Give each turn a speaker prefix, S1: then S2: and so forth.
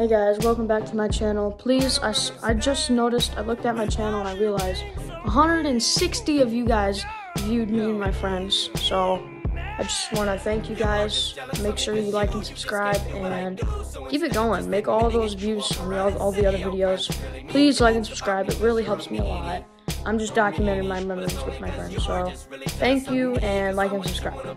S1: Hey guys, welcome back to my channel. Please, I, I just noticed, I looked at my channel and I realized 160 of you guys viewed me and my friends. So I just want to thank you guys. Make sure you like and subscribe and keep it going. Make all those views on all, all the other videos. Please like and subscribe. It really helps me a lot. I'm just documenting my memories with my friends. So thank you and like and subscribe.